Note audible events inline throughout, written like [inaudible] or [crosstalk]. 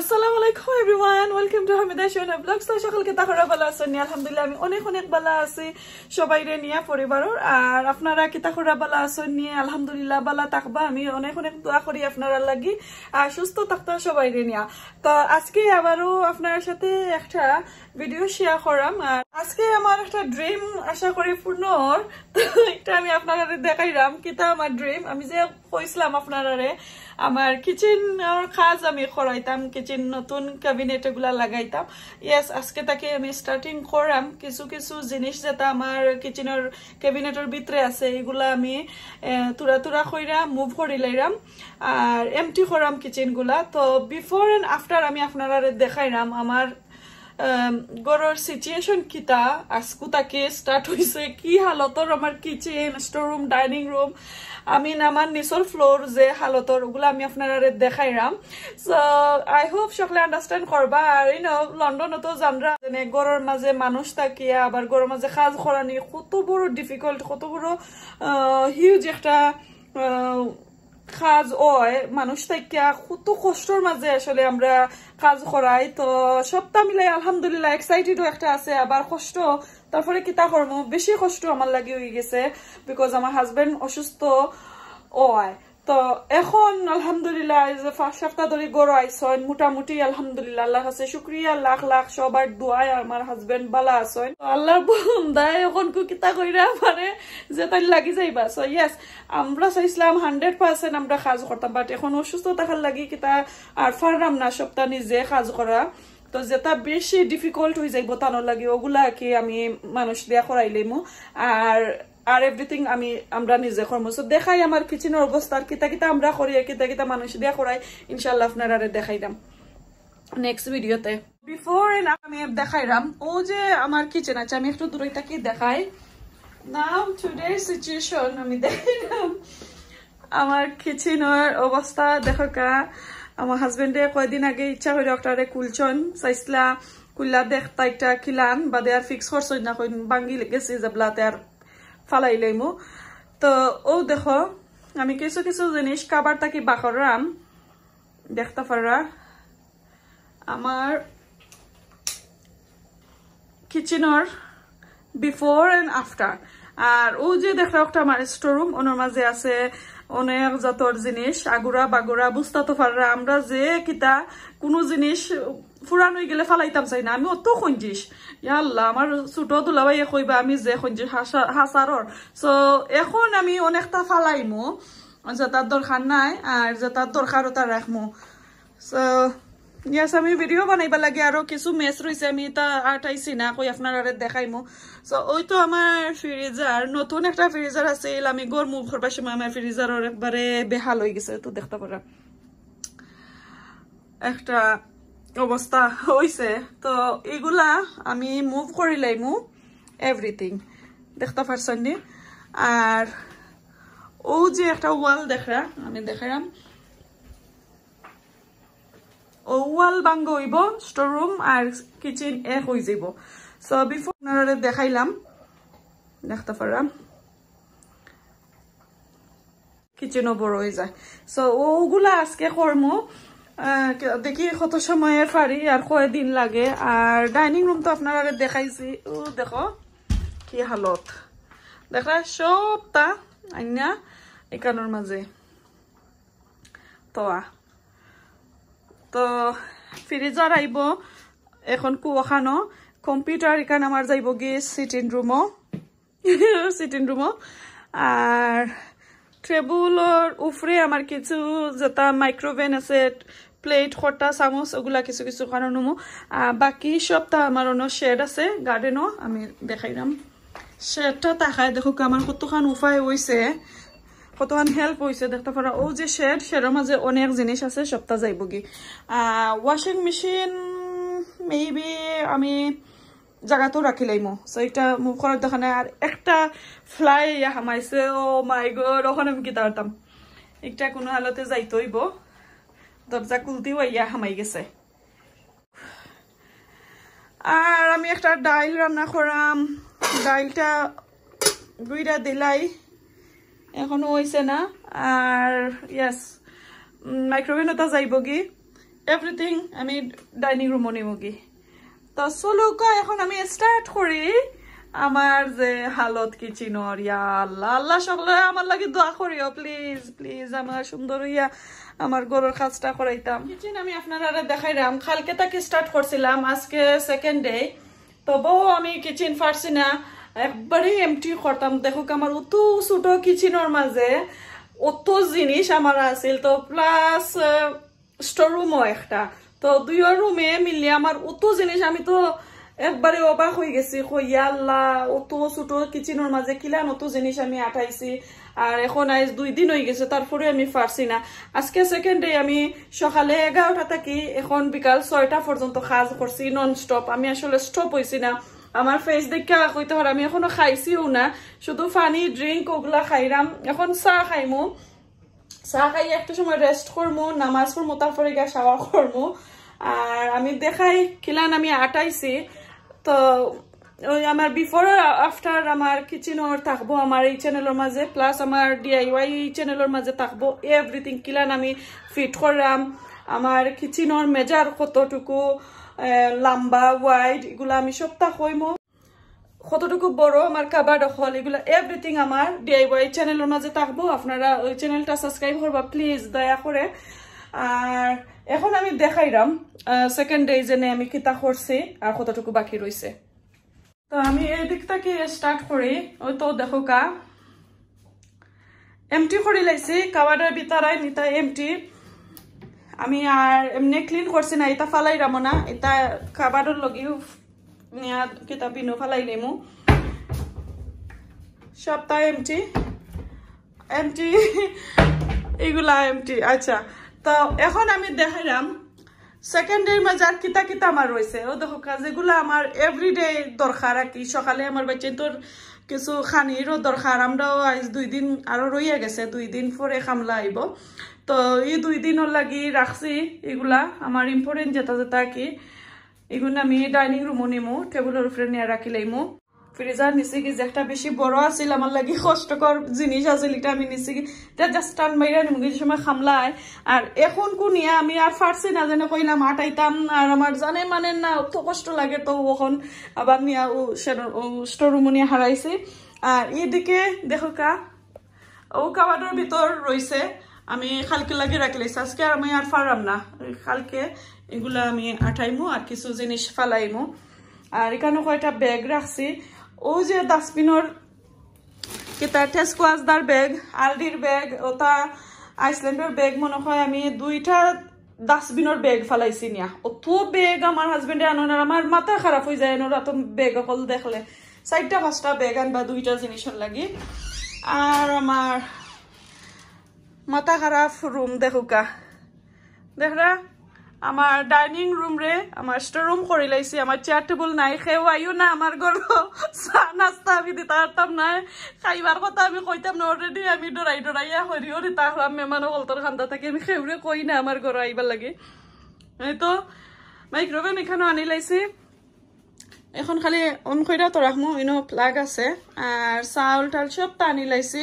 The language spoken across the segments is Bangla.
আসসালামু আলাইকুম এভরিওয়ান ওয়েলকাম টু হামিদা শোনা ব্লগস তো সকলকে তাহরা ভালো আছেন আলহামদুলিল্লাহ, আমি অনেক অনেক ভালো আছি। সবাই রে নিয়ে পরিবারের আর আপনারা কি তাহরা ভালো আছেন নিয়ে? আলহামদুলিল্লাহ, ভালো থাকবা। আমি অনেক অনেক দোয়া করি আপনারা লাগি। আর সুস্থ থাকতে সবাই রে নিয়ে। তো, আজকে আবারও আপনার সাথে একটা ভিডিও শেয়ার করাম, আর আজকে আমার একটা ড্রিম আশা করি পূর্ণ হর তো এটা আমি আপনারা দেখাইলাম কিতা আমার ড্রিম আমি যে কইছিলাম আপনারা আমার কিচেন কাজ আমি করাইতাম কিচেন নতুন ক্যাবিনেট এগুলা লাগাইতাম। ইয়েস আজকে তাকে আমি স্টার্টিং করাম কিছু কিছু জিনিস যেটা আমার কিচেনের ক্যাবিনেটের ভিতরে আছে এগুলা আমি তুরা তুরা কইরা মুভ করি লাইরাম আর এমটি করাম কিচেনগুলা তো বিফোর এন্ড আফটার আমি আপনারা দেখাইলাম আমার গড়ৰ চিটুৱেশ্যন কিতা আজকো তাকে ষ্টাৰ্ট হৈছে। কি হালতৰ আমাৰ kitchen store room dining room আমি আমার নিচর ফ্লোর যে হালতর ওগুলো আমি আপনারা দেখাই রাম সো আই হোপ সকলে আন্ডারস্ট্যান্ড করবা আর ইনো লন্ডনতো জানরা যেনে গড়ের মাঝে মানুষ থাকিয়া আবার গড়ের মাঝে কাজ করানি কত বড় ডিফিকাল্ট কত বড় হিউজ একটা কাজ হয়, মানুষ থেকে কত কষ্টর মাঝে আসলে আমরা কাজ করাই। তো সবটা মিলাই আলহামদুলিল্লাহ এক্সাইটেডও একটা আছে, আবার কষ্ট। তারপরে কিতা কর্ম বেশি কষ্ট আমার লাগে হয়ে গেছে বিকজ আমার হাজবেন্ড অসুস্থ ওয় তো এখন, আলহামদুলিল্লাহ যে পাঁচ সপ্তাহ ধরে গড় আইসন মোটামুটি আলহামদুলিল্লাহ আল্লাহ কাছে শুক্রিয়া, লাখ লাখ সবার দোয়াই আমার হাজবেন্ড বালা আসন আল্লাহর বন্দায় এখন কু কিতা কইরা মানে যে তাই লাগি যাইবা। সো ইয়েস আমরা চাইছিলাম হান্ড্রেড পার্সেন্ট আমরা কাজ করতাম বাট এখন অসুস্থ থাকার লাগি কিতা আর ফারলাম না, সপ্তাহ নিজে কাজ করা তো যেটা বেশি ডিফিকাল্ট হয়ে যাইব তানোর লাগে ওগুলা কি আমি মানুষ দিয়া করাইলেমু আর আর এভরিথিং আমি, আমরা নিজে করব। সো দেখাই আমার কিচেনের অবস্থা আর কিতা কিতা আমরা করি কিতা কিতা মানুষ দিয়া করাই। ইনশাল্লাহ আপনারা দেখাই দাম। নেক্সট ভিডিওতে বিফোর আমি দেখাইলাম, ও যে আমার কিচেন আছে, আমি একটু দূরে থাকি দেখাই। নাও টুডে সিচুয়েশন আমি দেখাইলাম। আমার কিচেনের অবস্থা, দেখো কা, আমার হাজবেন্ডে কয়দিন আগে ইচ্ছা করে ডক্টরে কুলছন চাইছিলা, কুল্লা দেখতা একটা কিলান বাদে আর ফিক্স করছই না কই বাঙ্গি গেছি যাবলাতে আর ফালাই লাইমু। তো ও দেখো, আমি কিছু কিছু জিনিস কাবার তাকি বাকরাম দেখতে পারা আমার কিচেনের বিফোর এন্ড আফটার আর ও যে দেখা একটা আমার স্টোরুম ওনার মাঝে আছে অনেক যতর জিনিস। আগুরা বাগুরা বুঝতে তো পাররা আমরা যে কিতা কোনো জিনিস ফুরান গেলে ফালাইতাম চাই না। আমি অত খঞ্জিস ইয়াল্লা আমার ছোট দুলাবাই কইবা, আমি যে খঞ্জিস হাসারর। সো এখন আমি অনেকটা ফালাইমু। যেটার দরকার নাই আর যেটার দরকার ওটা রাখমু। সো ইয়াস আমি ভিডিও বানাইবা লাগে আরও কিছু মেস রয়েছে আমি তা আটাইছি না, কই আপনারা দেখাইমু। সো ওই তো আমার ফ্রিজার নতুন একটা ফ্রিজার আছে আমি গড় মুখ করবার সময় আমার ফ্রিজার একবারে বেহাল হয়ে গেছে, তো দেখতে পারা। একটা অবস্থা হয়েছে তো এগুলা আমি মুভ করে লাইমু এভরিথিং দেখতে পারছেন নি? আর ও যে একটা ওয়াল দেখা, আমি দেখালাম ও ওয়াল বাঙ্গ হইব স্টোর রুম আর কিচেন এক হয়ে যাব। সো বিফোর দেখাইলাম, দেখতে পারাম কিচেনও বড় হয়ে যায়। সো ওগুলা আজকে কর্ম দেখি কত সময়ে পারি আর কয় দিন লাগে। আর ডাইনিং রুম তো আপনারা দেখাইছি। ও, দেখো, কি হালত। দেখা, সবটা আইনা একানোর মাঝে। তোয়া। তো ফ্রিজার আইব এখন কুয়াখানো। কম্পিউটার এখানে আমার যাইব গিয়ে সিটিং রুমও সিটিং রুমও আর টেবুলর উফরে আমার কিছু যেটা মাইক্রোভেন আছে প্লেট খটা, চামচ, ওগুলা কিছু কিছু কারণমো বাকি সবটা আমার অন্য শেড আছে গার্ডেনও আমি দেখাইলাম শেডটা তাকাই দেখো আমার কতখান উপায় হয়েছে কতখান হেল্প হয়েছে দেখতে পারা ও যে শেড শেডের মাঝে অনেক জিনিস আছে সপ্তা যাইব কি ওয়াশিং মেশিন মেবি আমি জাগাতো ৰাখিলেই মই চ' এতিয়া মোৰ ঘৰত দেখা নাই আৰু একটা ফ্লাই সামাইছে। oh অ' মাই গড অকণ আমি কিতা তাম এতিয়া কোনো হালতে যাই থৈ দৰ্জা কুলটিও ইয়া সামাই গেছে। আৰু আমি এটা দাইল ৰান্না কৰাম। দাইলটা গুইৰা দিলাই। এখনো হৈছে না। আৰু ইয়াছ মাইক্ৰ'ৱেভ এটা যাবগৈ এভৰিথিং আমি ডাইনিং ৰুমত নিবগি তো চলো কা এখন আমি স্টার্ট করি আমার যে হালত কিচিনর ইয়া আল্লাহ। আল্লাহ সকলে আমার লাগে দোয়া করিও প্লিজ প্লিজ আমার সুন্দর ইয়া, আমার গরুর কাজটা করাইতাম। কিচেন আমি আপনারা দেখাইলাম কালকে তাকে স্টার্ট করছিলাম, আজকে সেকেন্ড ডে তবুও আমি কিচেন পারছি না একবারে এমটি করতাম। দেখো আমার অত ছোট কিচেনের মাঝে অত জিনিস আমার আছিল। তো প্লাস স্টোর রুমও একটা। তো দুইও রুমে মিলিয়ে আমার অত জিনিস আমি তো একবারে অবাক হয়ে গেছি কইয়া আল্লাহ অত ছোট কিচেনের মাঝে কিলান অত জিনিস আমি আঠাইছি আর এখন আজ দুই দিন হয়ে গেছে তারপরে আমি পারছি না। আজকে সেকেন্ড ডে আমি সকালে এগারোটা থাকি এখন বিকাল ছয়টা পর্যন্ত কাজ করছি নন স্টপ আমি আসলে স্টপ হয়েছি না। আমার ফেস দেখে কইতে পারে আমি এখনও খাইছিও না। শুধু পানি ড্রিঙ্ক ওগুলা খাইরাম এখন চাহ খাইমু। চাহ খাই একটা সময় রেস্ট করব নামাজ পড়ব তারপরে গিয়ে শাওয়ার করব আর আমি দেখাই কিলান আমি আটাইছি। তো ওই আমার বিফোর আফটার আমার কিচেনের থাকব আমার এই চ্যানেলের মাঝে প্লাস আমার ডিআইওয়াই এই চ্যানেলের মাঝে থাকব। এভরিথিং কিলান আমি ফিট করলাম আমার কিচেনের মেজার কতটুকু লম্বা ওয়াইড এগুলো আমি সপ্তাহ হইমো কতটুকু বড় আমার কাবার হল, এগুলো এভরিথিং আমার ডিআইওয়াই চ্যানেলের মাঝে থাকব। আপনারা ওই চ্যানেলটা সাবস্ক্রাইব করবা প্লিজ দয়া করে। আর এখন আমি দেখাইলাম সেকেন্ড ডে জেনে আমি কিতা করছি আর কতটুকু বাকি রয়েছে তো আমি এই দিক থেকে স্টার্ট করি। ওই তো দেখো কা এমটি করে লাইছি কাবাডের ভিতরাই নিতা এমটি আমি আর এমনি ক্লিন করছি না, এটা ফালাই রামো না, এটা কাবাডের লগেও বিনু ফালাই লিমু সপ্তাহ এমটি এমটি এগুলা এমটি আচ্ছা। তো এখন আমি দেখাইলাম সেকেন্ড ডে মাঝে আর কিতা কিতা আমার রয়েছে ও দেখো যেগুলো আমার এভরিডে দরকার আর কি সকালে আমার বাচ্চা তোর কিছু খানিরও দরকার আমরাও আজ দুই দিন আরও রইয়া গেছে, দুই দিন পরে খামলা আইব তো এই দুই দিনের লাগি রাখছি এগুলা আমার ইম্পর্টেন্ট যেটা যেটা কি এগুলো আমি ডাইনিং রুমও নিমু, টেবিলের উপরে নিয়ে রাখি লাইমু। ফ্রিজার নিছি কি যে একটা বেশি বড় আছিল, আমার লাগি কষ্টকর জিনিস আছিল, এটা আমি নিছি কি এটা জাস্ট টান মাইরা নিমু, কিছু সময় খামলাই। আর এখন কোনিয়া, আমি আর ফারছি না যেন কইলাম আটাইতাম আর আমার জানে মানে না, অত কষ্ট লাগে তো ওখন। আবার নিয়া ও স্টোর রুমও নিয়ে হারাইছি। আর এদিকে দেখো কা, ও কাবাডের ভিতর রয়েছে আমি খালকে লাগে রাখলাইছি আজকে আমি আর ফারাম না। খালকে এগুলা আমি আঠাইমু আর কিছু জিনিস ফালাইমু। আর এখানে কয়টা ব্যাগ রাখছি। ও যে ডাস্টবিনের কিতা টেস্কোয়াজদার ব্যাগ আলডির ব্যাগ ওটা আইসল্যান্ডের ব্যাগ মনে হয় আমি দুইটা ডাস্টবিনের ব্যাগ ফালাইছি নিয়া। অত ব্যাগ আমার হাজবেন্ডে আনো আর আমার মাথা খারাপ হয়ে যায় এনোর এত ব্যাগ অকল দেখলে। চারটা, পাঁচটা ব্যাগ আনবা দুইটা জিনিসের লাগি। আর আমার মাথা খারাপ রুম দেখুকা দেখরা আমার ডাইনিং রুম রে, আমার স্টোর রুম করে লাইছি, আমার চেয়ার টেবুল নাই খেও আইও না আমার ঘর চা, নাস্তা আমি দিতে পারতাম না খাইবার কথা আমি কইতাম না অলরেডি আমি ডরাই ডরাইয়া হরিও দিতা হলাম মেমানো কলতর খান্দা থাকি, আমি খেউরে কই না আমার ঘর আইবার লাগে। এই তো মাইক্রোওয়েভ এখানে আনি লাইছি। এখন খালি অন কইরা তো রাখমু ইনো প্লাগ আছে। আর চাউল টাল সব টানি লাইছি।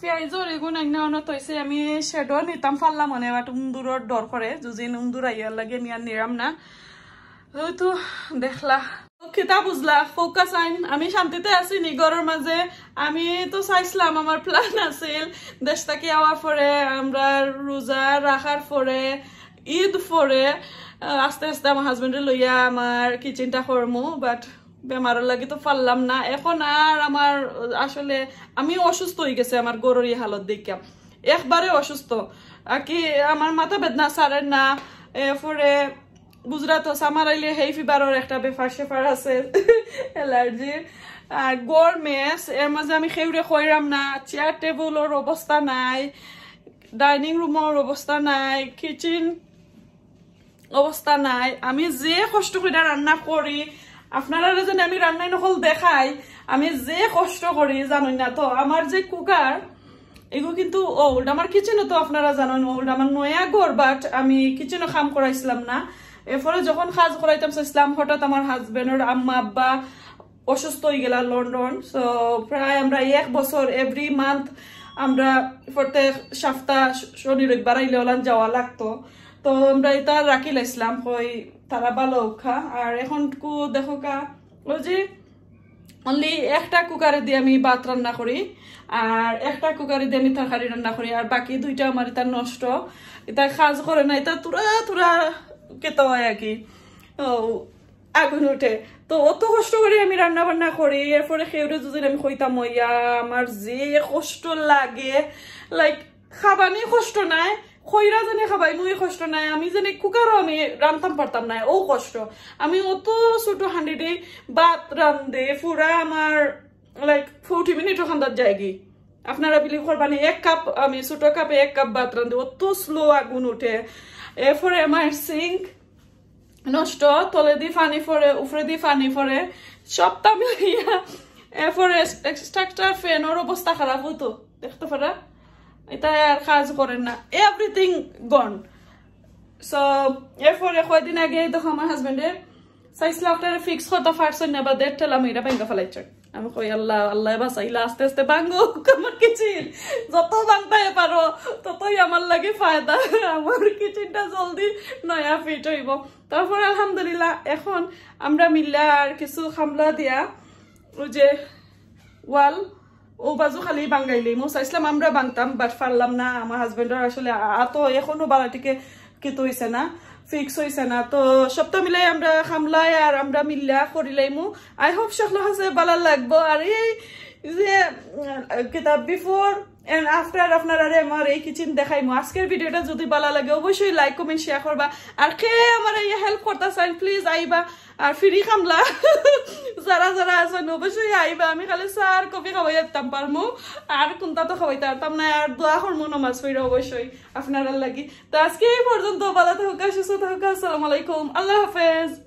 পেঁয়াজর এগুন একনা অনত হয়েছে আমি শ্যাডো নিতাম পারলাম মনে, বাট উন্দুরর ডর করে যদিন উন্দুর আইয়ার লাগে আর নিরাম না। হয়তো দেখলা। খিতা বুঝলা ফোকাস আইন। আমি শান্তিতে আছি নি ঘরের মাঝে আমি তো চাইছিলাম আমার প্ল্যান আছিল। দেশটাকে আওয়ার পরে আমরা রোজা রাখার পরে ঈদ পরে আস্তে আস্তে আমার হাজবেন্ডে লইয়া আমার কিচেনটা করমু বাট বেমারের লাগে তো পারলাম না। এখন আর আমার, আসলে আমি অসুস্থ হয়ে গেছে আমার গরুর হালত দেখে একবারে অসুস্থ। কি আমার মাথা বেদনা সারের না। এরপরে গুজরাট সামার আইলে হেই ফিবারের একটা বেফার সেফার আছে [laughs] এলার্জির আর গড় মেস, এর মাঝে আমি সেউরে খৈরাম না। চেয়ার টেবুলের অবস্থা নাই। ডাইনিং রুমের অবস্থা নাই। কিচেন অবস্থা নাই। আমি যে কষ্ট করে রান্না করি আপনারা যেন আমি রান্নাই নকল দেখাই, আমি যে কষ্ট করি জানুন না তো, আমার যে কুকার এগুলো কিন্তু ওল্ড আমার কিচেনও তো আপনারা জানেন ওল্ড আমার নয়া ঘর বাট আমি কিচেনও খাম করাইছিলাম না। এরপরে যখন কাজ করাইতাম চাইছিলাম হঠাৎ আমার হাজবেন্ডের আম্মা, আব্বা অসুস্থ হয়ে গেল লন্ডন। সো প্রায় আমরা এক বছর এভরি মান্থ আমরা প্রত্যেক সপ্তাহ শনি, রবিবার আইলে ওলান যাওয়া লাগতো। তো আমরা এটা রাখি লাইছিলাম, কই তারা ভালো খা আর এখন কু দেখো কা ওই যে অনলি একটা কুকারে দিয়ে আমি ভাত রান্না করি, আর একটা কুকারে দিয়ে আমি তরকারি রান্না করি, আর বাকি দুইটা আমার এটা নষ্ট। এটা কাজ করে না এটা তুরা তুরা কেতে হয় আর কি। আগুন উঠে তো অত কষ্ট করে আমি রান্না বান্না করি, এরপরে সেউরে যদি আমি কইতাম ইয়া আমার যে কষ্ট লাগে লাইক খাবানি কষ্ট নাই খৈরা জানি খাবাই, মুই কষ্ট নাই, আমি জানি কুকারও আমি রান্তাম পারতাম না ও কষ্ট। আমি অত ছোট হান্ডিতে ভাত রান্ধে পুরা আমার লাইক ফোর্টি মিনিট ওখানটার যায়গি। আপনারা বিলিভ করবানি এক কাপ, আমি ছোট কাপে এক কাপ ভাত রান্ধে অত স্লো আগুন উঠে। এরপরে আমার সিঙ্ক নষ্ট তলে দি পানি পরে উপরে দি পানি পরে সবটা মিলিয়া এরপরে স্ট্রাকচার ফ্যানের অবস্থা খারাপ হতো দেখতে পারা এটা আর কাজ করেন না। এভরিথিং গন সো এরপরে কয়দিন আগে দেখো আমার হাজবেন্ডের সাইজ লাখটারে ফিক্স করতে পারছেন না বা দেড় ঠেলা মেয়েরা ভেঙে ফেলাইছে। আমি কই, আল্লাহ আল্লাহ বাসাইলা আস্তে আস্তে ভাঙ্গো আমার কিচেন যত ভাঙতে পারো, ততই আমার লাগে ফায়দা। আমার কিচেনটা জলদি নয়া ফিট হইব। তারপর আলহামদুলিল্লাহ, এখন আমরা মিল্লা আর কিছু খামলা দিয়া, ওই যে ওয়াল ও বাজু খালি বাঙ্গাইলে মো চাইছিলাম আমরা বাংতাম বাট পারলাম না, আমার হাজবেন্ডের আসলে আত এখনও বালাটিকে কিতো হয়েছে না ফিক্স হয়েছে না, তো সপ্তাহ মিলাই আমরা খামলাই আর আমরা মিল্লা করিলাইমু। আই হোপ সকল হাসে বালা লাগবো, আর এই যে কিতাব বিফোর এন্ড আফটার আপনারা আমার এই কিচেন দেখাইমু আজকের ভিডিওটা যদি ভালো লাগে, অবশ্যই লাইক কমেন্ট শেয়ার করবা। আর কে আমার এই হেল্প করতে চাই প্লিজ আইবা। আর ফ্রি খামলা। [laughs] যারা যারা আছেন, অবশ্যই আইবা। আমি খালি চার কপি খাওয়াই যেতাম পারমু। আর কোনটা তো খাওয়াইতে পারতাম না, আর দোয়া করমু নমাজ পড়ে অবশ্যই আপনারা লাগি। তো আজকে এই পর্যন্ত, ভালো থাকুক, সুস্থ থাকুক, আসসালামু আলাইকুম। আল্লাহ হাফেজ।